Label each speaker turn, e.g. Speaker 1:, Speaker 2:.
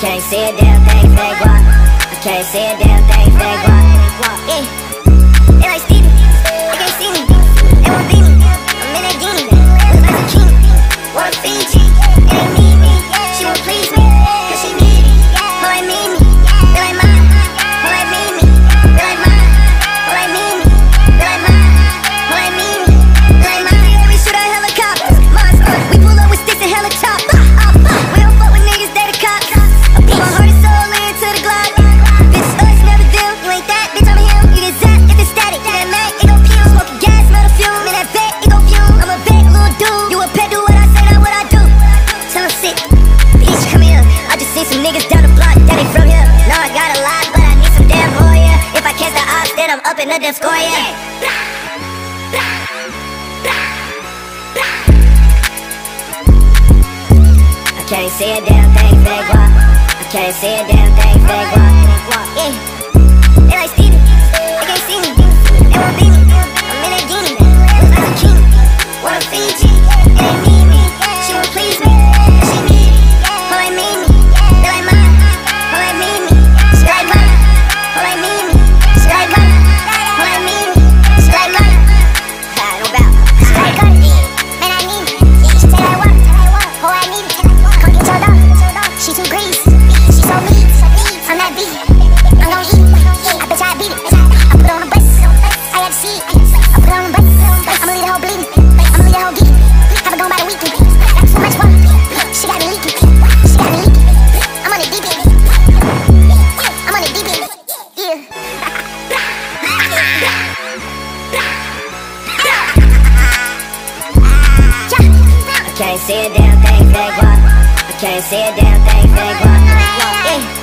Speaker 1: can't see a damn thing, fake what? I can't see a damn thing, fake what? Some niggas down the block that ain't from here. No, I got a lot, but I need some damn lawyer. If I catch the odds, then I'm up in the damn score, yeah. I can't see a damn thing, big walk. I can't see a damn thing, big walk. Yeah. can't see a damn thing, fake walk. I can't see a damn thing, fake walk. Yeah. Eh.